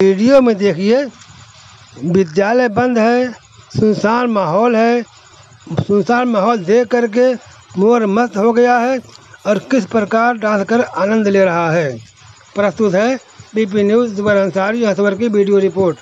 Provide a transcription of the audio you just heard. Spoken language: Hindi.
वीडियो में देखिए, विद्यालय बंद है, सुनसान माहौल है। सुनसान माहौल देख करके मोर मस्त हो गया है और किस प्रकार डांस कर आनंद ले रहा है। प्रस्तुत है बीपी न्यूज़ जुबर अंसारी हसवर की वीडियो रिपोर्ट।